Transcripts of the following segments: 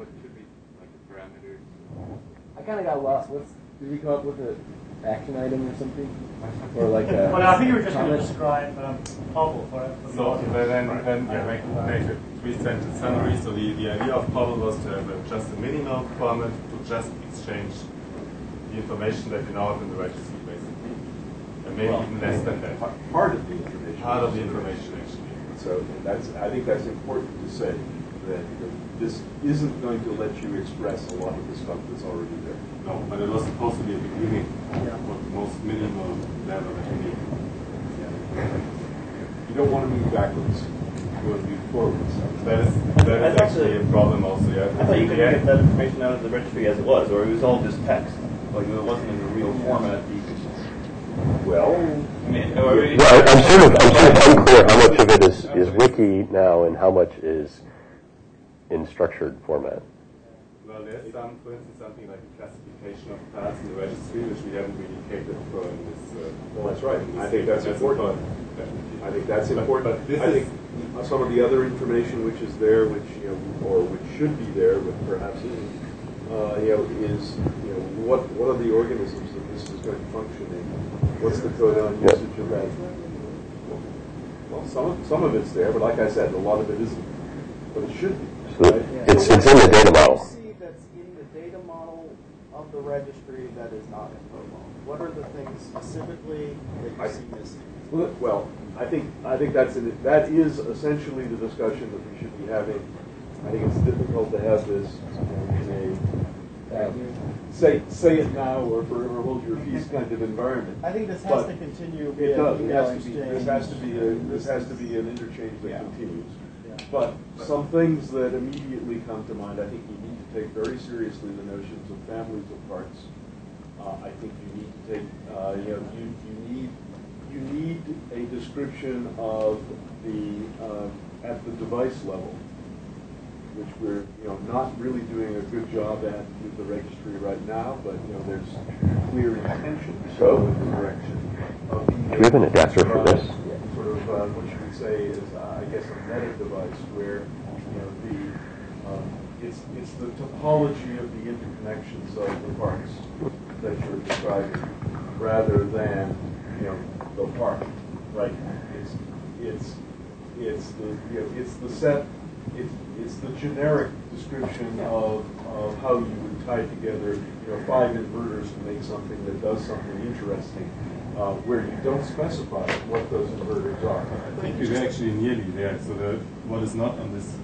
what should be like the parameters? I kind of got lost. What's did we come up with an action item or something, or like a? Well, I think you were just going to describe um, POBOL for it. So audience. but then, then yeah, make, make a three-sentence summary. So the, the idea of POBOL was to have a, just a minimal format to just exchange the information that you now have in the registry, basically, and maybe Well, even less than that. Part- Part of the information. Part of the information, actually. So that's, I think that's important to say, that this isn't going to let you express a lot of the stuff that's already there. No, but it was supposed to be a beginning, what the most minimal level that you need. You don't want to move backwards, you want to move forwards. That is, that is That's actually a problem also, yeah. I thought you could the get that information out of the registry as it was, or it was all just text. Like it wasn't in a real format. that you could- Well, I mean, well, I'm sort of, I'm sort of unclear how much of it is, is wiki now and how much is in structured format. Well, there's some, for instance, something like a classification of parts in the registry, which we haven't really catered for in this. Uh, Well, that's right. I think thing. that's important. definitely. I think that's important. But this I is, think some of the other information which is there, which, you know, or which should be there, but perhaps isn't, uh, you know, is, you know, what, what are the organisms that this is going to function in? What's the codon Yeah. usage of that? Well, some, of- some of it's there, but like I said, a lot of it isn't. But it should be, So right? It's, it's in the data model. What do you see that's in the data model of the registry that is not in POBOL? What are the things specifically that I- you see missing? Well, Well, I think, I think that's, an- that is essentially the discussion that we should be having. I think it's difficult to have this in a, um, say, say it now or forever hold your peace kind of environment. I think this has But to continue. It does, it has to be, this has to be, a this has to be an interchange Yeah. that continues. Yeah. But some things that immediately come to mind, I think you need to take very seriously the notions of families of parts. Uh, I think you need to take, uh, you know, you, you need, you need a description of the, uh, at the device level, which we're, you know, not really doing a good job at with the registry right now, but, you know, there's clear intention to go in the direction of being Do we have an adapter for this? Sort of, uh, what you would say is, uh, I guess, a meta device where, you know, the, um, it's, it's the topology of the interconnections of the parts that you're describing, rather than, you know, the part, right? It's, it's, it's the, you know, it's the set, it's, it's the generic description of, of how you would tie together, you know, five inverters to make something that does something interesting, uh, where you don't specify what those inverters are. I think we're actually nearly there. So the, what is not on this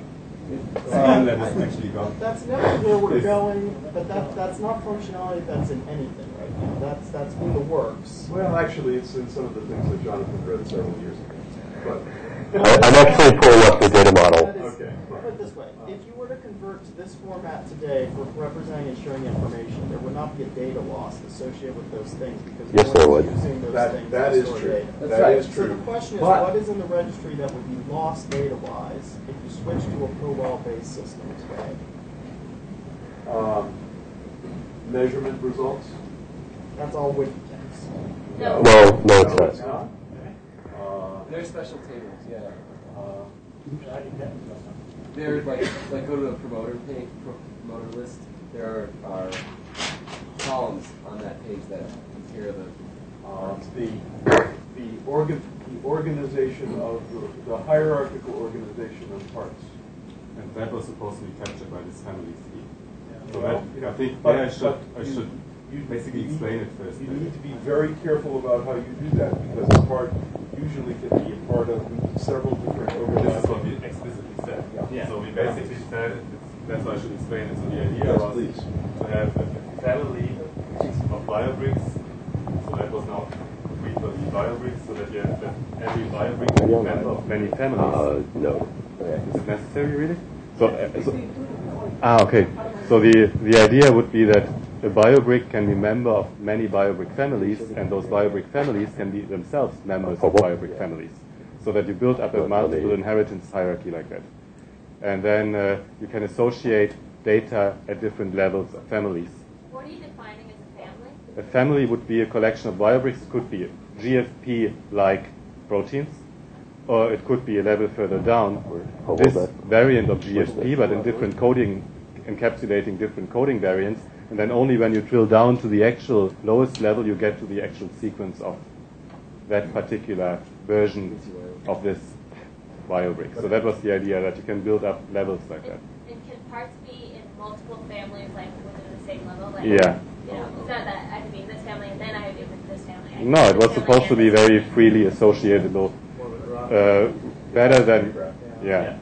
screen that is actually gone. That's never where we're going, but that, that's not functionality that's in anything right now. That's, that's in the works. Well, actually, it's in some of the things that Jonathan wrote several years ago, but. I'm actually pulling up the data model. That is- Okay. Put it this way, if you were to convert to this format today for representing and sharing information, there would not be a data loss associated with those things because Yes, no there one's would. using those That- things that to is store true. data. That That's right. is So the true. question is, But- what is in the registry that would be lost data-wise if you switch to a POBOL-based system today? Um, Measurement results? That's all wiki text. No, no, it's No, it's not. not. Uh, There's special tables, yeah. uh, I didn't get it. There's like, like go to the promoter page, pro- promoter list. There are columns on that page that take care of the. uh, The, the organ, the organization of, the- the hierarchical organization of parts. And that was supposed to be captured by this family scheme. So Well, that, I think but- there I should, I you- should you- basically you- explain it first. You need to be very careful about how you do that, because the part usually can be a part of several different This is what we explicitly said. Yeah. So we basically said, that's why I should explain it. So the idea Yes, was please. to have a family of biobricks. So that was now for the biobricks, so that you have that every biobrick be a member of many families. Uh, no. Is it necessary, really? So, uh, so ah, okay. So the the idea would be that a biobrick can be a member of many biobrick families, and those biobrick families can be themselves members of biobrick families. So that you build up a multiple inheritance hierarchy like that, and then uh, you can associate data at different levels of families. What are you defining as a family? A family would be a collection of biobricks. It could be GFP-like proteins, or it could be a level further down, this variant of GFP, but in different coding encapsulating different coding variants, and then only when you drill down to the actual lowest level, you get to the actual sequence of that particular version of this BioBrick. So that was the idea that you can build up levels like that. And can parts be in multiple families, like within the same level? Like, Yeah. You know, it's not that I could be in this family and then I would be with this family. I No, it was supposed to be very freely associatable, uh, better than, yeah.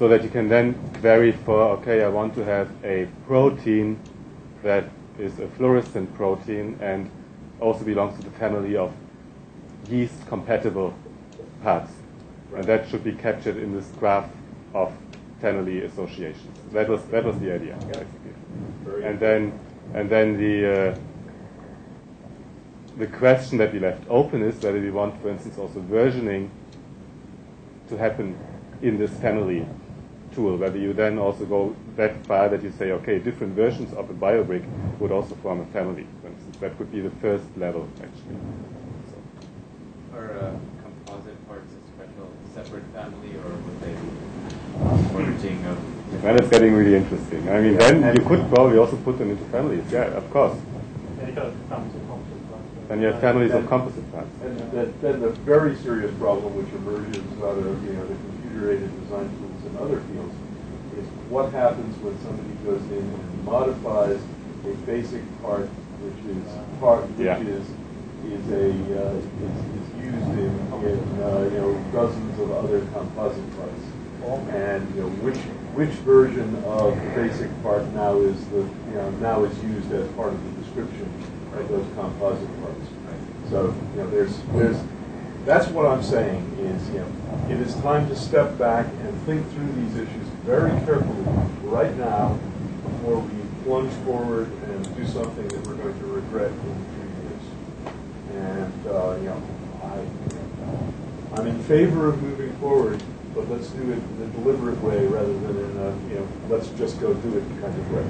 So that you can then vary for, okay, I want to have a protein that is a fluorescent protein and also belongs to the family of yeast compatible parts. And that should be captured in this graph of family associations. That was, that was the idea, basically. And then, and then the, uh, the question that we left open is whether we want, for instance, also versioning to happen in this family tool, whether you then also go that far that you say, okay, different versions of a BioBrick would also form a family, for instance. That would be the first level, actually. So, Are uh, composite parts a special separate family, or would they be merging of? well, it's getting really interesting. I mean, then you could probably also put them into families, yeah, of course. And it goes comes to composite parts. Then you have families of composite parts. And then, then the very serious problem which emerges out of, you know, computer-aided design tools in other fields is what happens when somebody goes in and modifies a basic part which is part, which Yeah. is, is a, uh, is, is used in, in, uh, you know, dozens of other composite parts. And, you know, which, which version of the basic part now is the, you know, now is used as part of the description of those composite parts. So, you know, there's, there's, that's what I'm saying is, you know, it is time to step back and think through these issues very carefully right now before we plunge forward and do something that we're going to regret in three years. And, uh, you know, I, I'm in favor of moving forward, but let's do it in a deliberate way rather than in a, you know, let's just go do it kind of way.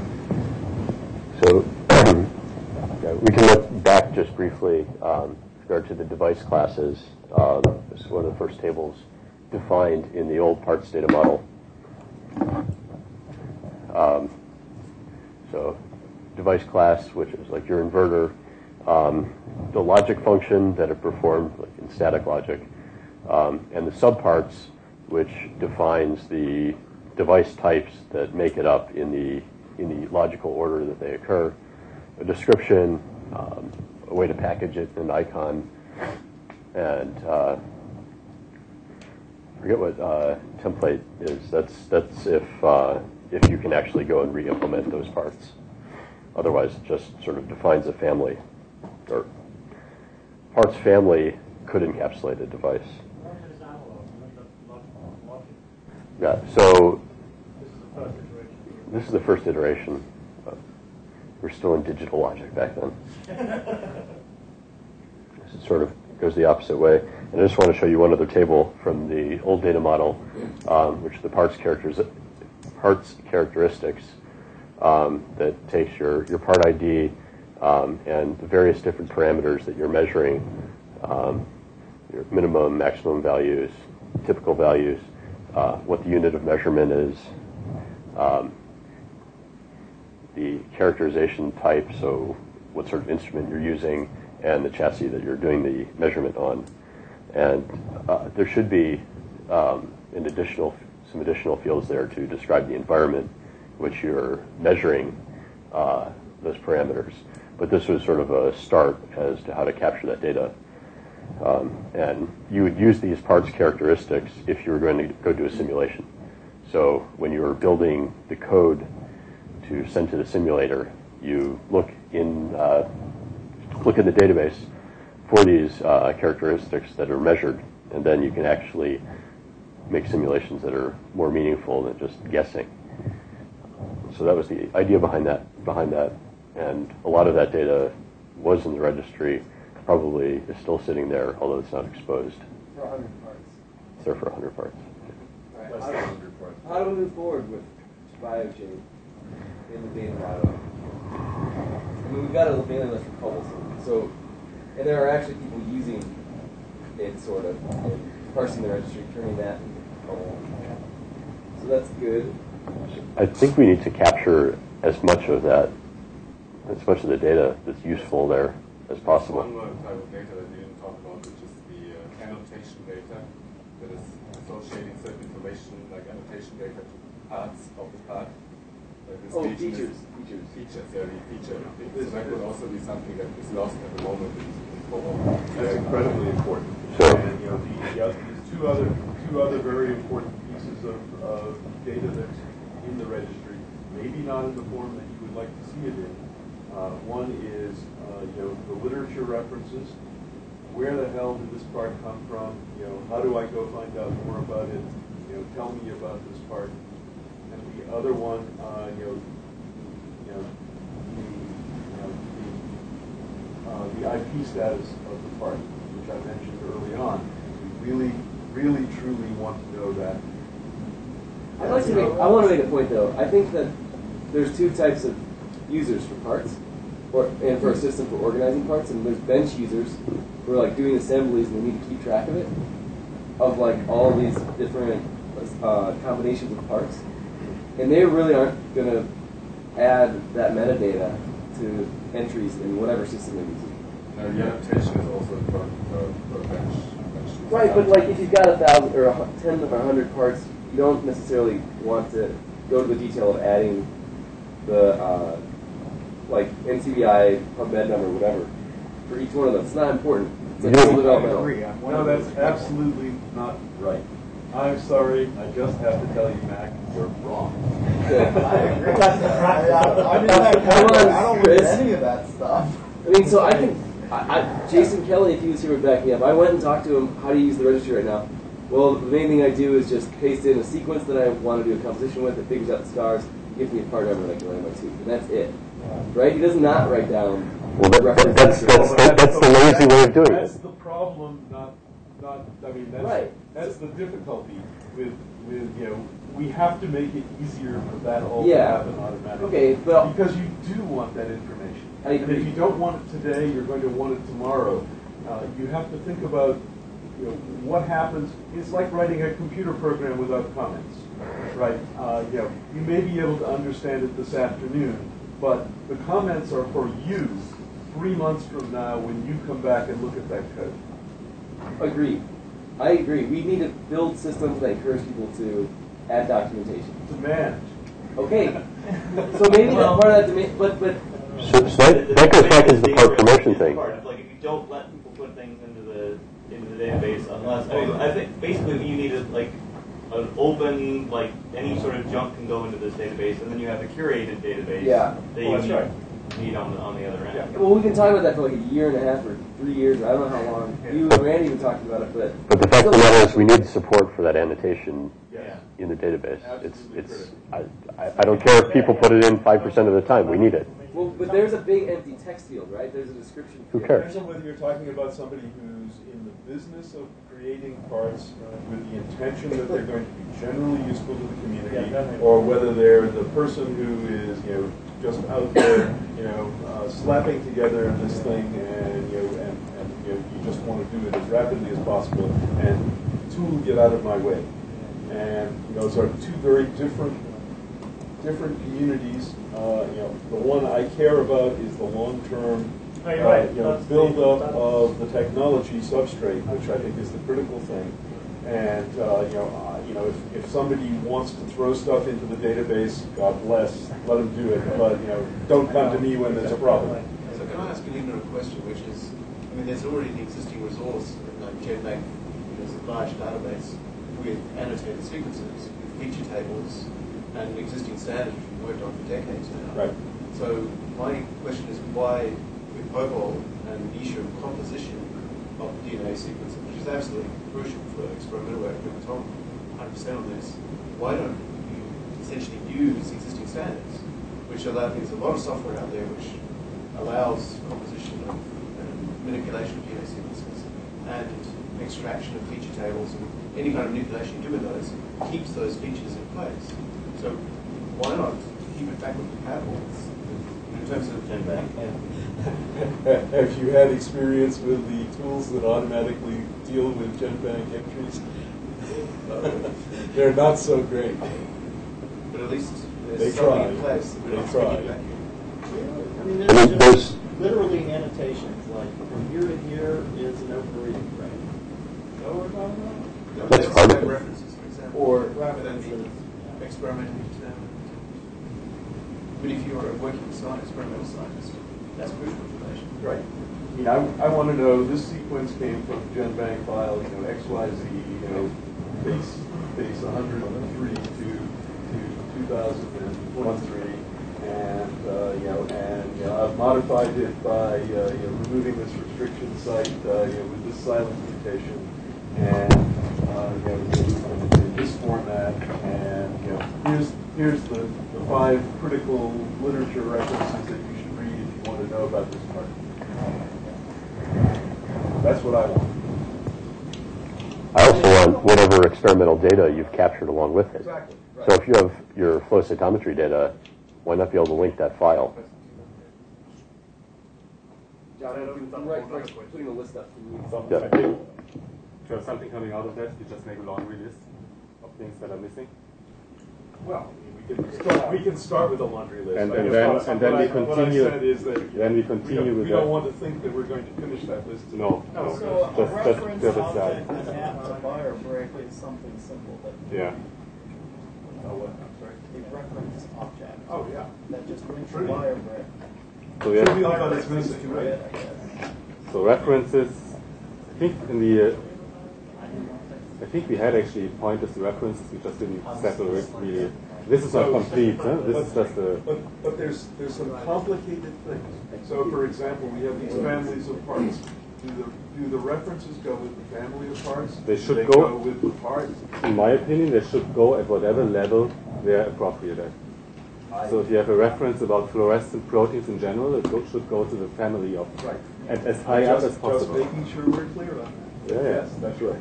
So we can look back just briefly um, regard to the device classes. Um, this is one of the first tables defined in the old parts data model. Um, so device class, which is like your inverter, um, the logic function that it performed like in static logic, um, and the subparts, which defines the device types that make it up in the in the logical order that they occur, a description, um, a way to package it, an icon, and uh, forget what uh, template is. That's that's if uh, if you can actually go and re-implement those parts. Otherwise, it just sort of defines a family, or parts family could encapsulate a device. Is is? Yeah. So This is the first iteration. this is we're still in digital logic back then. It sort of goes the opposite way. And I just want to show you one other table from the old data model, um, which the parts characters, parts characteristics um, that takes your, your part ID um, and the various different parameters that you're measuring, um, your minimum, maximum values, typical values, uh, what the unit of measurement is, um, the characterization type, so what sort of instrument you're using, and the chassis that you're doing the measurement on. And uh, there should be um, an additional, some additional fields there to describe the environment which you're measuring uh, those parameters. But this was sort of a start as to how to capture that data. Um, and you would use these parts characteristics if you were going to go do a simulation. So when you were building the code to send to the simulator, you look in uh, look in the database for these uh, characteristics that are measured, and then you can actually make simulations that are more meaningful than just guessing. So that was the idea behind that. Behind that, and a lot of that data was in the registry. Probably is still sitting there, although it's not exposed. For 100 parts. It's there for 100 parts. All right, Less how- than 100 parts. How do we move forward with biochain in the data model? I mean, we've got a mailing list for POBOL, so, and there are actually people using it sort of, and parsing the registry, turning that into POBOL. So that's good. I think we need to capture as much of that, as much of the data that's useful there as possible. One type of data that we didn't talk about, which is the uh, annotation data that is associating certain information, like annotation data to parts of the part. Like Oh, features, features. Features, yeah, the feature. thing. So that could also be something that is lost at the moment in in That's incredibly important. So- And, you know, the, the there's two other, two other very important pieces of, of data that's in the registry, maybe not in the form that you would like to see it in. Uh, one is, uh, you know, the literature references. Where the hell did this part come from? You know, how do I go find out more about it? You know, tell me about this part. And the other one, uh, you know, you know, the, you know, the uh, the IP status of the part, which I mentioned early on. We really, really, truly want to know that. I'd like to make, I want to make a point though. I think that there's two types of users for parts, or and for a system for organizing parts, and there's bench users who are like doing assemblies and they need to keep track of it, of like all these different uh, combinations of parts, and they really aren't going to add that metadata to entries in whatever system they're using. Now, the annotation is also important for, for bench. bench. Right, but like if you've got a thousand or a ten or a hundred parts, you don't necessarily want to go to the detail of adding the uh, like NCBI PubMed number, or whatever, for each one of them. It's not important. It's like Yeah. full I agree. No, that's absolutely not right. I'm sorry, I just have to tell you, Mac, you're wrong. Good. I agree. I, I'm in that Come on, I don't read Chris. any of that stuff. I mean, so I can. I, I, Jason Kelly, if he was here, would back me up. I went and talked to him how do you use the registry right now. Well, the main thing I do is just paste in a sequence that I want to do a composition with. It figures out the stars, gives me a part number that I can run my tube, and that's it. Right? He does not write down. Well, that- reference that's- numbers. that's- that's the lazy way of doing it. That's the problem, not, not, I mean, that's, Right. that's the difficulty with, with, you know, we have to make it easier for that all to happen automatically. Okay, but- Because you do want that information. I And if you don't want it today, you're going to want it tomorrow. Uh, you have to think about, you know, what happens, it's like writing a computer program without comments, right? Uh, you know, you may be able to understand it this afternoon, but the comments are for you three months from now when you come back and look at that code. Agree. I agree. We need to build systems that encourage people to add documentation. Demand. Okay. So maybe that part of that demand, but but So, so that, that goes back into the part promotion thing. Part of, Like, if you don't let people put things into the, into the database unless, I mean, I think basically you need a, like, an open, like, any sort of junk can go into this database, and then you have a curated database. Yeah. That Well, that's need, right. Need on the, on the other end. Yeah. well, we can talk about that for like a year and a half or three years. Or I don't know how long. You and Randy were talking about it, but But the fact of the matter is, we need support for that annotation Yes. in the database. It's, Absolutely it's, I, I I don't care if people put it in five percent of the time, we need it. well, but there's a big empty text field, right? There's a description. Who field. cares? Depends on whether you're talking about somebody who's in the business of creating parts uh, with the intention that they're going to be generally useful to the community, or whether they're the person who is, you know, just out there, you know, uh, slapping together this thing and, you know, and, and you, know, you just want to do it as rapidly as possible, and tool, get out of my way. And those are two very different different communities. Uh, you know, the one I care about is the long-term, you're uh, right. you know, build-up of the technology substrate, which I think is the critical thing. And uh, you know, uh, you know, if, if somebody wants to throw stuff into the database, God bless, let them do it. But you know, don't come to me when there's a problem. So can I ask you a question, which is, I mean, there's already an existing resource, like GenBank, you know, it's a large database with annotated sequences, with feature tables, and an existing standards which we've worked on for decades now. Right. So my question is why, with POBOL and the issue of composition of DNA sequences, is absolutely crucial for experimental work, we're Tom 100% on this, why don't you essentially use existing standards, which allow, there's a lot of software out there which allows composition of and manipulation of DNA sequences and extraction of feature tables and any kind of manipulation you do with those keeps those features in place. So why not keep it backward compatible in terms of GenBank. Have you had experience with the tools that automatically deal with GenBank entries? They're not so great. But at least They there's something in place They try. tried. piggybacking. I mean, I mean, there's there's- literally annotations, like from here to here is an open reading frame. Is that what oh, we're talking about? That's part of it. References, for example. Or Rather than references. the experimental determinant. But if you're a working scientist, experimental scientist, that's crucial information. Right. I mean, I, I want to know, this sequence came from GenBank file, you know, X, Y, Z, you know, base, base 103 to, to 2023. And, uh, you know, and, you know, I've modified it by, uh, you know, removing this restriction site, uh, you know, with this silent mutation. And, uh, you know, in, this format. And, you know, here's, here's the five critical literature references that you should read if you want to know about this part. That's what I want. I also want whatever experimental data you've captured along with it. Exactly. So if you have your flow cytometry data, why not be able to link that file? John, I don't, I'm right, right, putting a list up. Can you- Yeah. Think to have something coming out of that, you just make a laundry list of things that are missing. Well, we can start, we can start with a laundry list. And- and then- and then we I- what I continue- said is that then we we continue don't- with We don't that. want to think that we're going to finish that list. No, No. no. So a Just- just reference the other side. object in app to buyer break is something simple that. Yeah. Oh, what, I'm sorry? A reference object. Oh, yeah. That just links to Trivial. BioBrick. So we have, Trivial, but it's missing, right? it, I guess. so references. I think in the. Uh, I think we had actually pointers to references. We just didn't settle it really. This is not So- complete. Huh? This is just a. But, but there's, there's some complicated things. So for example, we have these families of parts. Do the, do the references go with the family of parts? They should Do go- go with the parts. In my opinion, they should go at whatever level they're appropriate at. So if you have a reference about fluorescent proteins in general, it go, should go to the family of, Right. and as high up as possible. Just making sure we're clear on that. Yeah, yeah. Yes, that's right.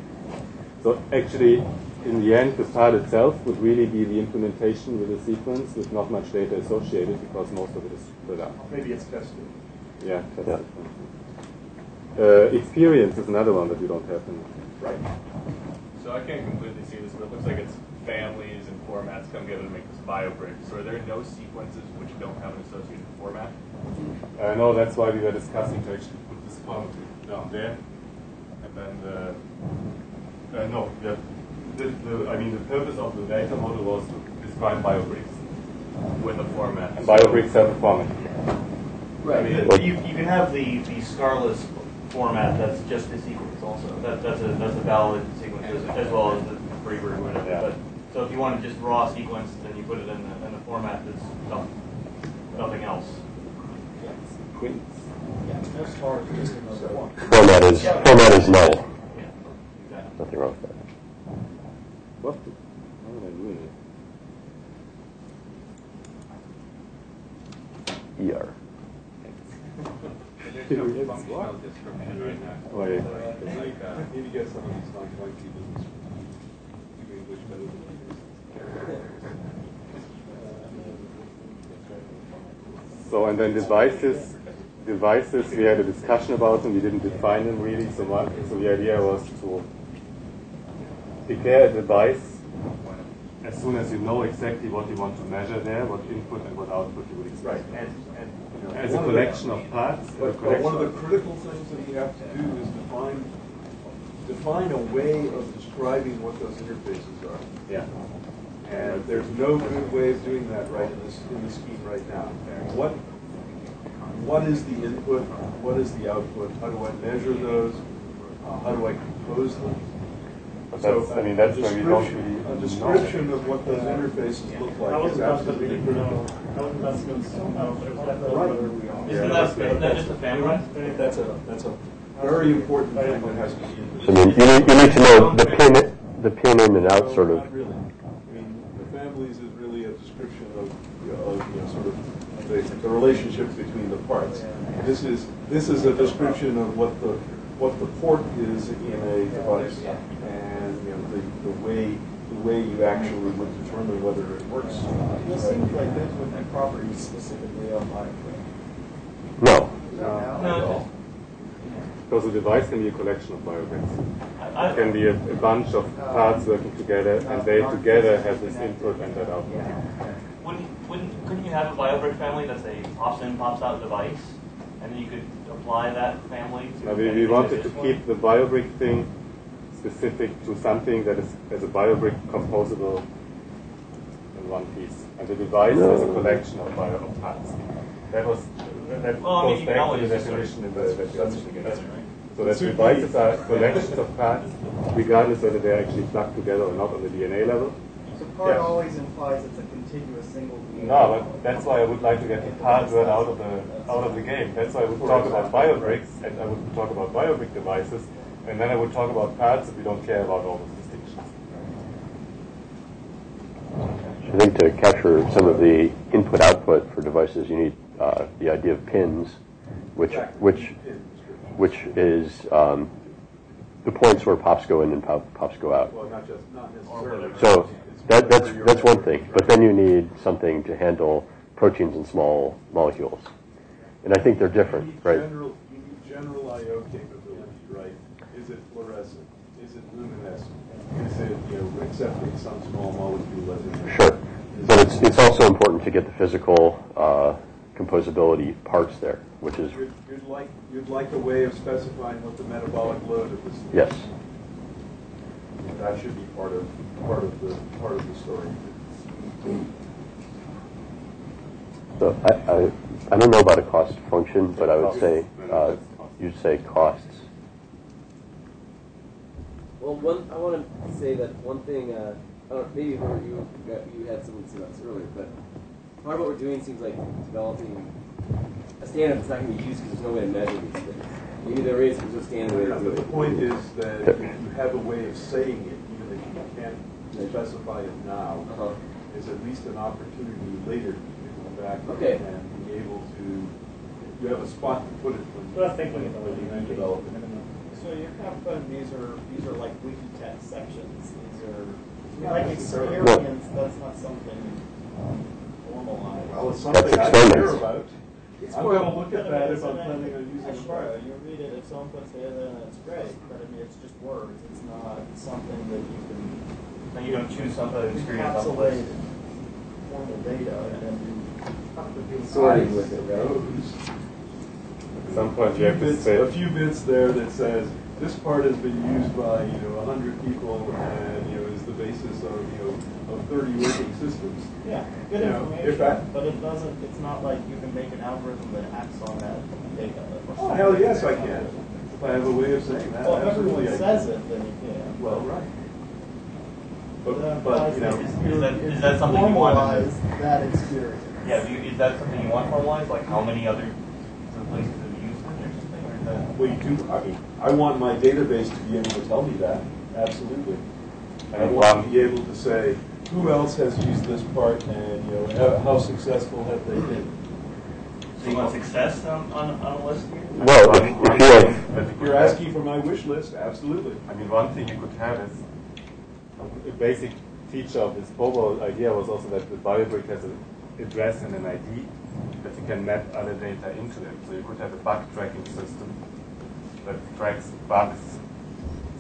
So actually, in the end, the part itself would really be the implementation with the sequence with not much data associated because most of it is split up. Maybe it's tested. Yeah, that's it. Uh, experience is another one that you don't have in. Right. So I can't completely see this, but it looks like it's families and formats come together to make this biobrick. So are there no sequences which don't have an associated format? Uh, no, that's why we were discussing to actually put this one down there, and then the. Uh, no, the, the, the, I mean, the purpose of the data model was to describe biobricks. Uh, with a format. And biobricks have a format. I mean, you, you can have the, the scarless format that's just a sequence also. That, that's a that's a valid sequence as, as well as the Freiburg or whatever. Yeah. But so if you want to just raw sequence, then you put it in the, in the format that's nothing, nothing else. Yes. Quints. Yeah, no star is just another one. Format is format is null. Yeah, exactly. Nothing wrong with that. What? the- How am I doing it? ER. There's no functional description right now. Oh, yeah. It's like, uh, Need to get some of these non-funky business. Do English better than So and then devices, devices we had a discussion about them. We didn't define them really so much. So the idea was to declare a device as soon as you know exactly what you want to measure there, what input and what output you would expect. Right, and, and, you know, As a one of the- collection of parts. But, but one of the critical things that you have to do is define, define a way of describing what those interfaces are. Yeah. And there's no good way of doing that right in this, in the scheme right now. What, what is the input? What is the output? How do I measure those? Uh, how do I compose them? But So, that's, I mean, that's when we don't really. A description of what those interfaces look like is wasn't about to absolutely read, critical. no, I wasn't about to go, no, there's that- Right. Isn't that, isn't that just a family? That's a, that's a very important thing that has to be So I mean, you need, you need to know the pin, the pin in and out sort of. Not really. I mean, the families is really a description of, you know, of, you know, sort of the, the relationships between the parts. This is, this is a description of what the, what the port is in a device. And, you know, the, the way, the way you actually would determine whether it works. It seems like those would be properties specifically of my No. No, No. Because a device can be a collection of biobricks. It can be a, a bunch of parts working together, and they together have this input and that output. Wouldn't, wouldn't, couldn't you have a BioBrick family that's a pops in, pops out device? And then you could apply that family to. Now, we, we wanted to is keep the biobrick thing specific to something that is as a biobrick composable in one piece, and the device is a collection of bio of parts. That was that Well, I mean, goes back to the just sort of- definition in the that you also together. right? So that devices are collections of parts, regardless whether they're actually plugged together or not on the DNA level. So part Yeah. always implies it's a contiguous single. No, but that's why I would like to get the part word out of the out of the game. That's why I would talk about biobricks and I would talk about biobrick devices, and then I would talk about parts if we don't care about all those distinctions. I think to capture some of the input-output for devices, you need uh, the idea of pins, which which which is um, the points where pops go in and pop, pops go out. Well, not just, not necessarily. So that, that's that's one thing. But then you need something to handle proteins and small molecules, and I think they're different, right? General, you need general I/O capability, right? Is it fluorescent? Is it luminescent? Is it, you know, accepting some small molecule as in? Sure, but it's it's also important to get the physical uh, composability parts there, which is You'd, you'd like, you'd like a way of specifying what the metabolic load of this. is. yes. That should be part of, part of the, part of the story. So I, I, I don't know about a cost function, but I would say, uh, you'd say costs. Well, one, I want to say that one thing, uh, I don't, maybe you, you had something to say this earlier, but part of what we're doing seems like developing a standard that's not going to be used because there's no way to measure these things. Maybe there is, but there's no standard way to do But the point is that you have a way of saying it, even if you can't specify it now, Uh-huh. is at least an opportunity later to come back Okay. and be able to, you have a spot to put it when. But I think we can when you always develop it. So you're kind of these are these are like wiki text sections. These are Not like necessarily. experience. That's not something um, formalized. Well, it's That's I experiments. care about. It's I'm gonna look at that if I'm planning on using yeah, it. Sure, you read it. If someone puts it in, then it's great. But I mean, it's just words. It's not something that you can Then you're gonna choose something and experience someplace. encapsulate formal data and then do. Sorting with it, right? Those- At some point, you A have few to bits, say. a few bits there that says, this part has been used by, you know, a hundred people and, you know, is the basis of, you know, of thirty working systems. Yeah, good You know, information. if that- but it doesn't. It's not like you can make an algorithm that acts on that data. Oh, hell yes, I can. If I have a way of saying that, Well, if absolutely everyone says it, then you can. Well, right. But, But, but, you know, Is that- is that something you want? Formalize that experience. Yeah, you, is that something you want formalized? Like how many other places have used it or something? Or is that? Well, you do, I mean, I want my database to be able to tell me that, absolutely. I And want to be able to say, who else has used this part and, you know, how, how successful have they been? So you want success on, on, on a list here? Well, if, if you have, But you could You're asking for my wish list, absolutely. I mean, one thing you could have is a basic feature of this POBOL idea was also that the BioBrick has an address and an ID that you can map other data into it. So you could have a bug tracking system that tracks bugs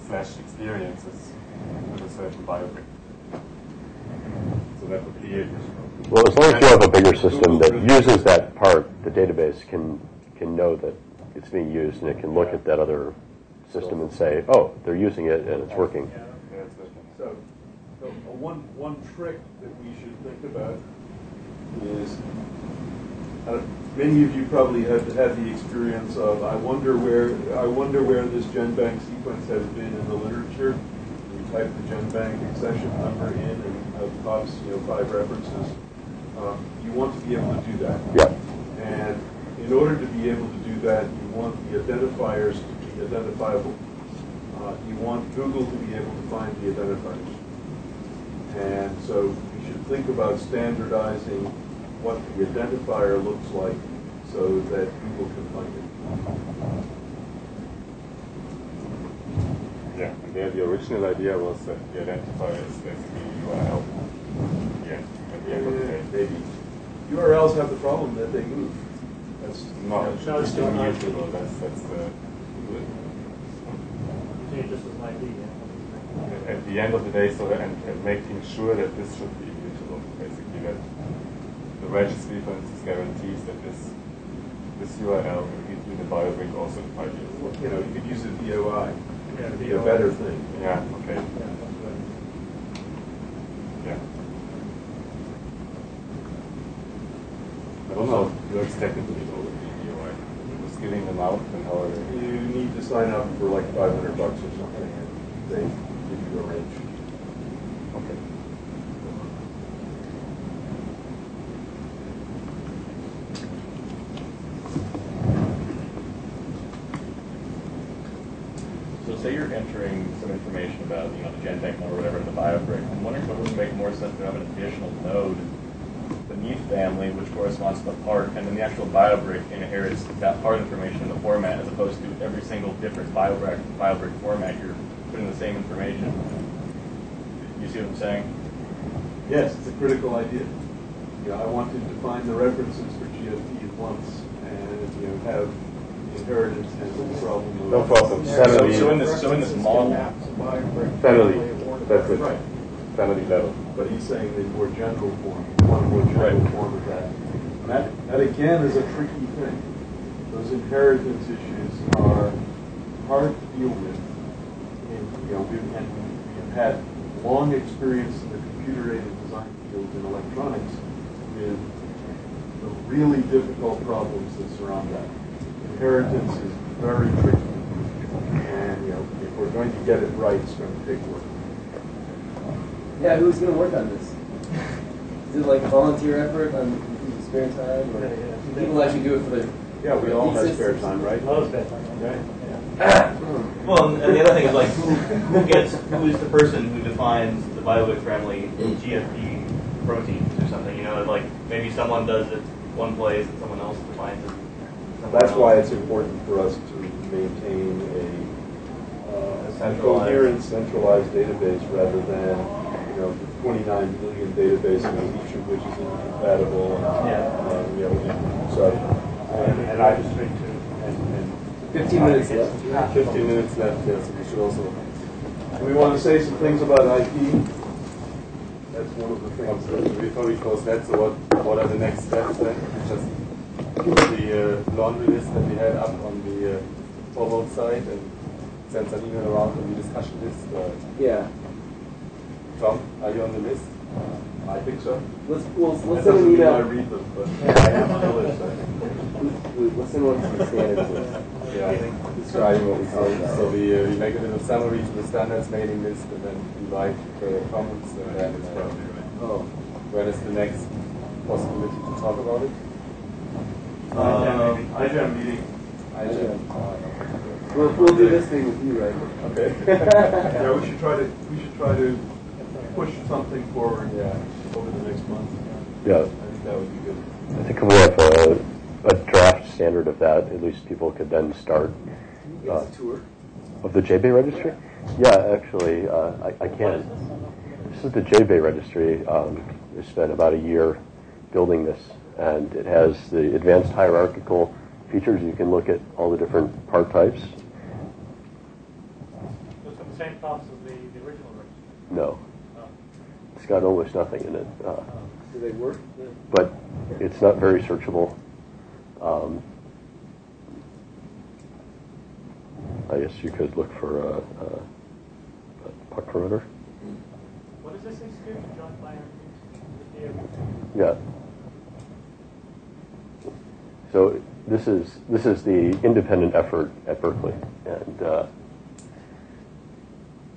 slash experiences with a certain BioBrick. So that would be it. well, as long as you have a bigger system that uses that part, the database can can know that it's being used, and it can look at that other system and say, oh, they're using it and it's working. Yeah, it's working. So, so uh, one, one trick that we should think about is, uh, many of you probably have had the experience of, I wonder where, I wonder where this GenBank sequence has been in the literature. You type the GenBank accession number in and it pops, you know, five references. Um, You want to be able to do that. Yeah. And in order to be able to do that, you want the identifiers to be identifiable. Uh, You want Google to be able to find the identifiers. And so you should think about standardizing what the identifier looks like so that Google can find it. Yeah, and the, the original idea was that the identifier is basically URL. Yeah, at the end of the day. Maybe. URLs have the problem that they move. That's, No, you it's not immutable. That's, that's the, see it just as an ID. At the end of the day, so and, and making sure that this should be immutable, basically that the registry, for instance, guarantees that this this URL you the biobrick also in five years. You know, you could use a DOI. Yeah, It'd be a better thing. Yeah. Okay. Yeah, that's good. Yeah. I don't know. if It works technically though with the DOI. Just giving them out and how are they? You need to sign up for like five hundred bucks or something, and they give you a range. Say you're entering some information about, you know, the GenBank number or whatever in the BioBrick. I'm wondering if it wouldn't make more sense to have an additional node beneath family, which corresponds to the part, and then the actual BioBrick inherits that part information in the format as opposed to every single different BioBrick, BioBrick format you're putting the same information. You see what I'm saying? Yes, it's a critical idea. You know, I want to define the references for GFP at once, and, you know, have inheritance and the problem. No problem. So, Family, so in this, so in this model, family, that's it. Right. Family level. But he's saying the more general form, a more general Right. form of that. And that, that again is a tricky thing. Those inheritance issues are hard to deal with. And, you know, we've, and we've had long experience in the computer-aided design field in electronics with the really difficult problems that surround that. Inheritance is very tricky. And, you know, if we're going to get it right, it's going to take work. Yeah, who's going to work on this? Is it like a volunteer effort on people's spare time, or Yeah, yeah. people actually do it for their? Yeah, we all have spare time, right? That was bad. Right. Well, and the other thing is like who, who gets who is the person who defines the BioBrick family GFP proteins or something? You know, like maybe someone does it one place and someone else defines it. Somewhere That's why it's important for us to maintain a uh, Centralized. coherent, centralized database rather than, you know, 29 million databases, each of which is incompatible. Yeah. Um, You know, and so, and and I just think to, and, and 15 minutes left. 15 minutes left, yes, we should also, do we want to say some things about IP? That's one of the things that Before we close that, so what, what are the next steps then? Just give the uh, laundry list that we had up on the uh, forward side and send an email around on the discussion list. Uh, Yeah. Tom, are you on the list? I think so. Let's we'll, That let's send doesn't an mean I email. read them, but I am on the list, I think. Let's- Let's send one to the standards list. Yeah, describing what we saw. So we, uh, we make a little summary to the standards mailing list and then invite further comments and then uh. Oh. when is the next possibility to talk about it? Um, iGEM meeting. We'll, we'll do this thing with you, right? Okay. Yeah, we should try to, we should try to push something forward Yeah. over the next month. Yeah, I think that would be good. I think if we have a, a draft standard of that, at least people could then start Give us a tour. of the JBEI registry. Yeah, actually, uh, I, I can. This is the JBEI registry. Um, we spent about a year building this, and it has the advanced hierarchical features. You can look at all the different part types. It's the same props as the, the original registry. No, Oh. it's got almost nothing in it. Uh, Do they work? but it's not very searchable. Um, I guess you could look for a, a, a puck perimeter. What does this institute, John Fire? Yeah. So this is this is the independent effort at Berkeley, and uh,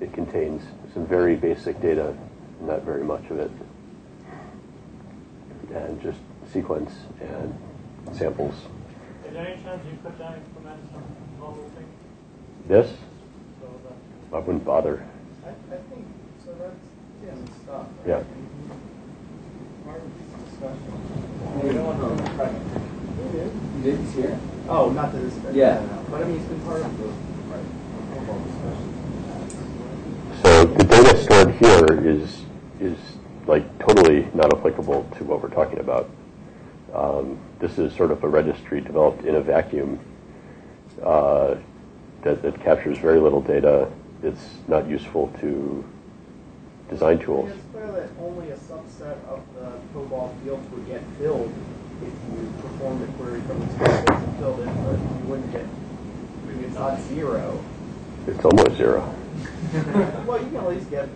it contains some very basic data, not very much of it, and just sequence and samples. Is there any chance you could uh, implement some novel thing? This So I wouldn't bother. I, I think, so that's, yeah, the stuff. right? Yeah. Part of this discussion. we don't want to try. You did this year? Oh, not to this extent. Yeah. no, But I mean, it's been part of the, right, formal discussion. So the data stored here is is like totally not applicable to what we're talking about. Um, this is sort of a registry developed in a vacuum uh, that, that captures very little data it's not useful to design tools. It's clear that only a subset of the POBOL fields would get filled if you performed the query from the database and filled it, but you wouldn't get, it's not zero. It's almost zero. Well, you can at least get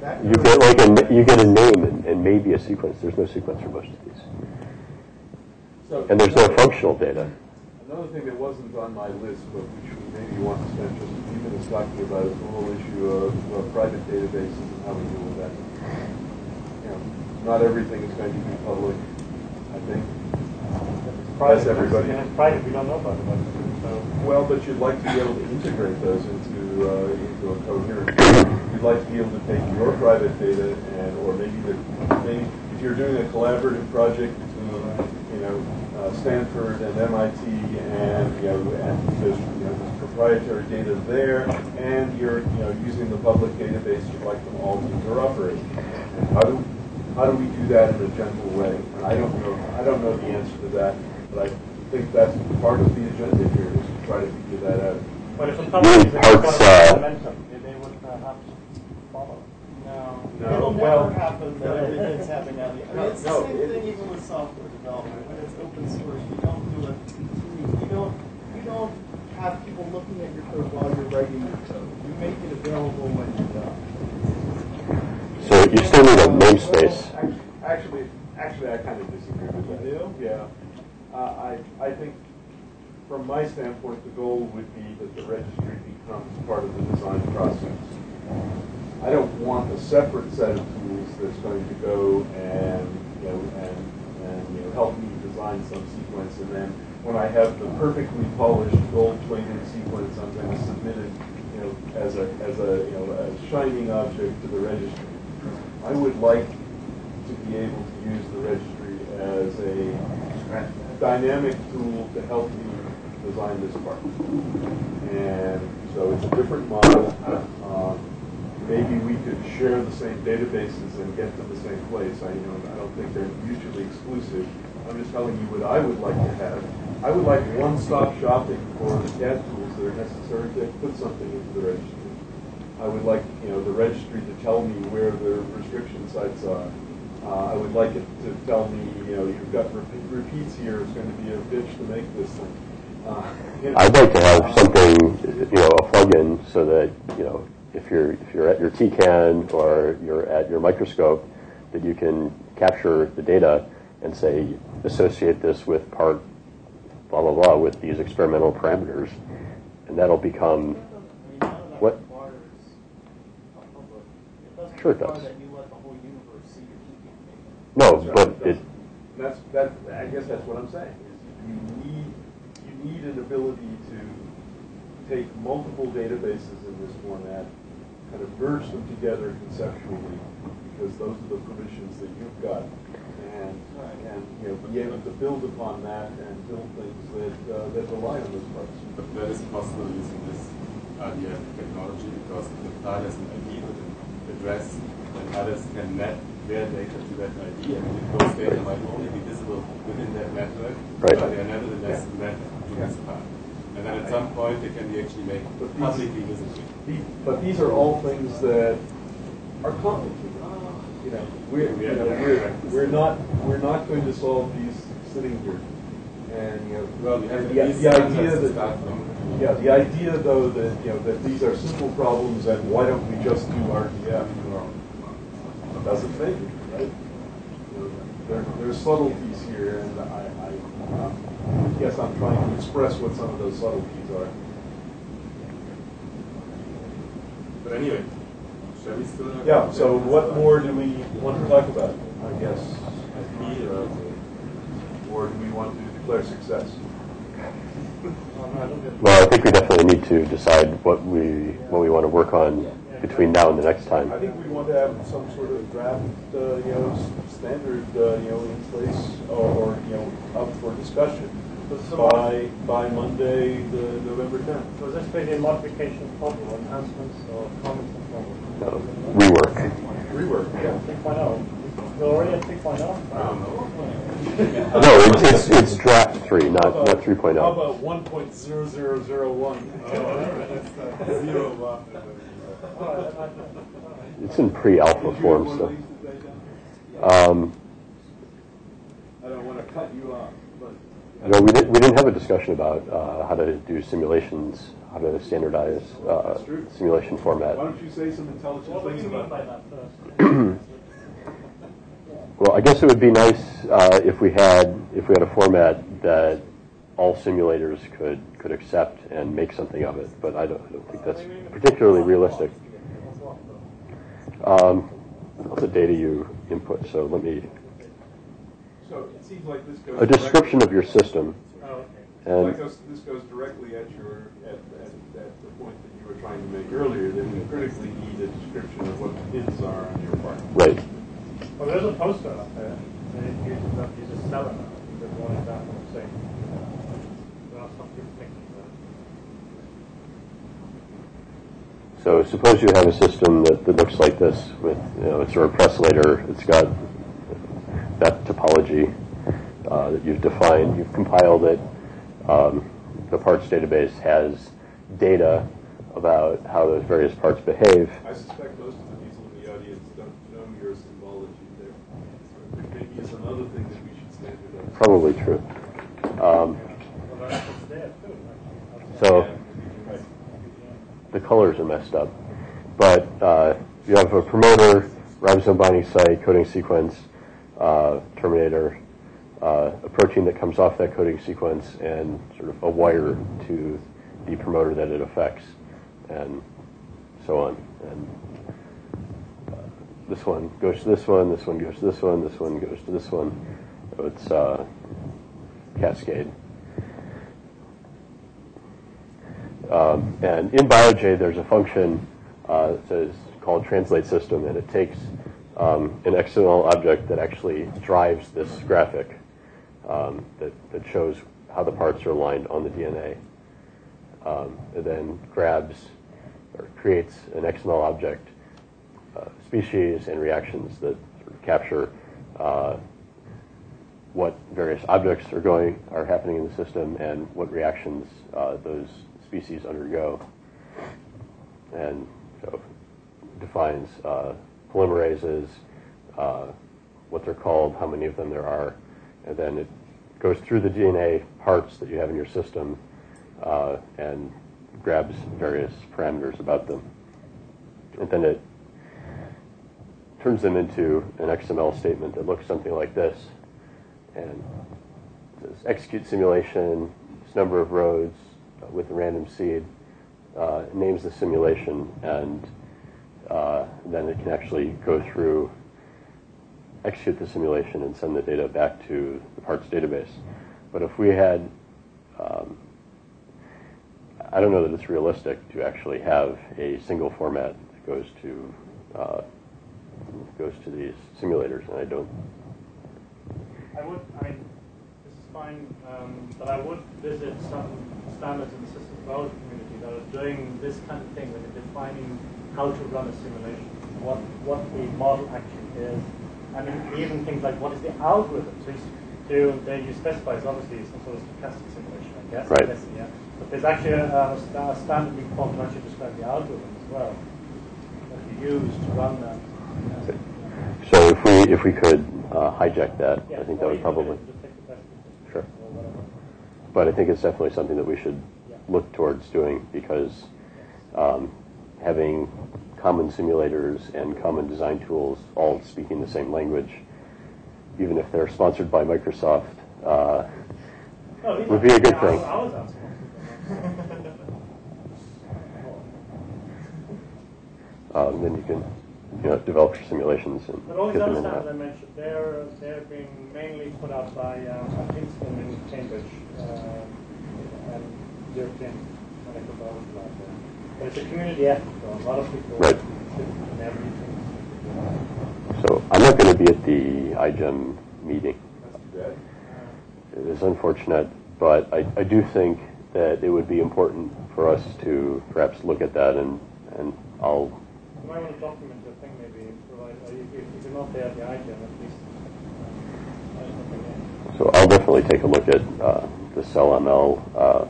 that. You get like a you get a name and, and maybe a sequence. There's no sequence for most of these, So- and there's no functional data. Another thing that wasn't on my list, but which we maybe want to spend just a few minutes talking about, is the whole issue of, of private databases and how we deal with that. You know, not everything is going to be public, I think. Surprise everybody. And it's private, we don't know about so. Well, but you'd like to be able to integrate those into, uh, into a coherent. You'd like to be able to take your private data and, or maybe the, maybe if you're doing a collaborative project between, you know, uh, Stanford and MIT and, you know, and there's, you know, there's proprietary data there and you're, you know, using the public database, you'd like them all to interoperate. And how do, how do we do that in a gentle way? And I don't know, I don't know the answer to that, but I think that's part of the agenda here is to try to figure that out. But if some companies, they Parts, want uh, momentum, they they would uh, have to follow. No, No, it'll well- never happen that everything's happening on the, I mean, it's the No, same it- thing even with software development, when it's open source, you don't do it continuous, you don't, you don't have people looking at your code while you're writing your code, you make it available when you're done. So you still need a namespace. Actually, actually, actually, I kind of disagree with that. You do? Yeah. I, I think, from my standpoint, the goal would be that the registry becomes part of the design process. I don't want a separate set of tools that's going to go and, you know, and, and, you know, help me design some sequence, and then when I have the perfectly polished, gold-plated sequence, I'm going to submit it, you know, as a, as a, you know, a shining object to the registry. I would like to be able to use the registry as a dynamic tool to help me design this part. And so it's a different model. Um, maybe we could share the same databases and get to the same place. I, you know, I don't think they're mutually exclusive. I'm just telling you what I would like to have. I would like one-stop shopping for the CAD tools that are necessary to put something into the registry. I would like, you know, the registry to tell me where the restriction sites are. Uh, I would like it to tell me, you know, you've got repeat, repeats here, it's going to be a bitch to make this thing. Uh, I'd like to have something, you know, a plug-in so that, you know, if you're, if you're at your Tecan or you're at your microscope, that you can capture the data and say, associate this with part blah, blah, blah, with these experimental parameters. And that'll become, What? Sure it does. that you let the whole universe see your keeping data. No, That's but right. it, That's, that, I guess that's what I'm saying, is you need, you need an ability to take multiple databases in this format, kind of merge them together conceptually, because those are the permissions that you've got. And, and, you know, be able to build upon that and build things that, uh, that rely on those parts. But that is possible using this RDF technology because the file has an ID with an address and others can map their data to that ID and those data might only be visible within that network, Right. but they are nevertheless mapped to this file. And then at some point they can be actually made But these- publicly visible. The- But these are all things that are complicated. You know, we're, you know, we're, we're not, we're not going to solve these sitting here. And, you know, Well, we the, the idea that, yeah, the idea though that, you know, that these are simple problems and why don't we just do RDF? Doesn't make it, right? You There, there's subtleties here and I, I, um, guess I'm trying to express what some of those subtleties are. But anyway, shall we still? Yeah, so what more do we want to talk about, I guess? Uh, Or do we want to declare success? well, I think we definitely need to decide what we, what we want to work on between now and the next time. I think we want to have some sort of draft, uh, you know, standard, uh, you know, in place or, or, you know, up for discussion by, by Monday, the November 10th. So is this basically a modification possible, enhancements or comments and so on? Uh, rework. Rework, yeah. 3.0. We're already at 3.0? No, it's, it's, it's draft three, not, not 3.0. How about 1.0001? Zero It's in pre-alpha form have one still. of these today, John? Um, I don't want to cut you off, but. no, we didn't, we didn't have a discussion about uh, how to do simulations, how to standardize uh, simulation format. Why don't you say some intelligent What things about by that? that first? Well, I guess it would be nice uh, if we had if we had a format that all simulators could could accept and make something of it. But I don't, I don't think that's particularly realistic. Um, all the data you input. So let me So it seems like this goes. a description of your system. Oh, okay. And Like us- this goes directly at your, at, at, at the point that you were trying to make earlier, that we critically need a description of what the pins are on your part. right. Well, there's a poster up there. and It uses, that uses Selena. There's one example of saying. There are some good pictures there. So suppose you have a system that, that looks like this with, you know, it's a repressilator, it's got that topology uh, that you've defined, you've compiled it. Um, the parts database has data about how those various parts behave. I suspect most of the people in the audience don't know your symbology there. Maybe it's another thing that we should standardize. Probably true. Um, Well, that's what's there too. actually. So the colors are messed up. But uh, you have a promoter, ribosome binding site, coding sequence, uh, terminator, uh, a protein that comes off that coding sequence, and sort of a wire to the promoter that it affects, and so on. And uh, this one goes to this one, this one goes to this one, this one goes to this one. So it's uh, cascade. Um, and in BioJADE, there's a function uh, that says called translate system, and it takes um, an XML object that actually drives this graphic um, that, that shows how the parts are aligned on the DNA. Um, and then grabs or creates an XML object, uh, species and reactions that sort of capture uh, what various objects are going are happening in the system and what reactions uh, those species undergo, and defines uh, polymerases, uh, what they're called, how many of them there are, and then it goes through the DNA parts that you have in your system uh, and grabs various parameters about them, and then it turns them into an XML statement that looks something like this. And says execute simulation, this number of roads with a random seed, uh, names the simulation, and uh, then it can actually go through, execute the simulation, and send the data back to the parts database. But if we had, um, I don't know that it's realistic to actually have a single format that goes to uh, goes to these simulators, and I don't I would, I mean, is um, but I would visit some standards in the systems biology community that are doing this kind of thing, where they're defining how to run a simulation, what, what the model actually is. I mean, even things like what is the algorithm? So, you, to, there you specify is obviously some sort of stochastic simulation, I guess. Right. I'm yeah. But there's actually a, a, sta- a standard report that actually describes the algorithm as well that you use to run that. Okay. So if we if we could uh, hijack that, Yeah, I think that would probably just take the best of it, Sure. or whatever. But I think it's definitely something that we should look towards doing because um, having common simulators and common design tools all speaking the same language, even if they're sponsored by Microsoft, uh, No, would be a good thing. I was asked. um, then you can you know, develop your simulations and But all these other in standards I mentioned, they're, they're being mainly put out by um, Princeton in Cambridge um, and European Medical Biology Lab. But it's a community effort, so a lot of people Right. and everything. So I'm not going to be at the iGEM meeting. Bad. It is unfortunate, but I, I do think that it would be important for us to perhaps look at that and, and I'll, You might want to document your thing maybe, provide, if, if you're not there at the iGEM, at least. Um, write something in. so I'll definitely take a look at uh, the CellML. Uh,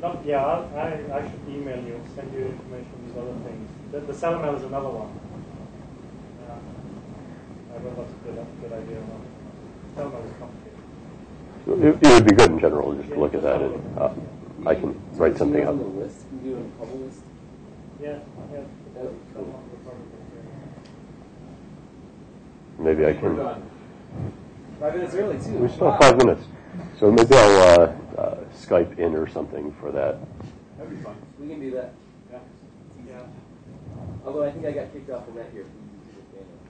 Not, yeah, I'll, I, I should email you, send you information on these other things. the, the Selenel is another one. Yeah. I don't know if that's a good, that's a good idea or not. Selenel is complicated. It, it would be good in general just to look at that, and uh, I can write something on up. the list. Can you do it on a POBOL list? Yeah, yeah. That would be cool. Maybe I can. Five minutes early too. We still Wow. have five minutes, so maybe I'll uh, uh, Skype in or something for that. That'd be fun. We can do that. Yeah. Although I think I got kicked off the net here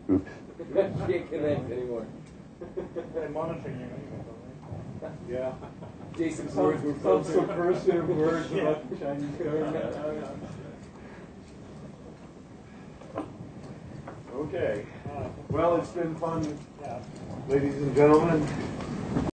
from Oops. Can't connect anymore. They're monitoring you anyway, Yeah. Jason's words were some filtered. subversive words about the Chinese government. Okay. Well, it's been fun, ladies and gentlemen.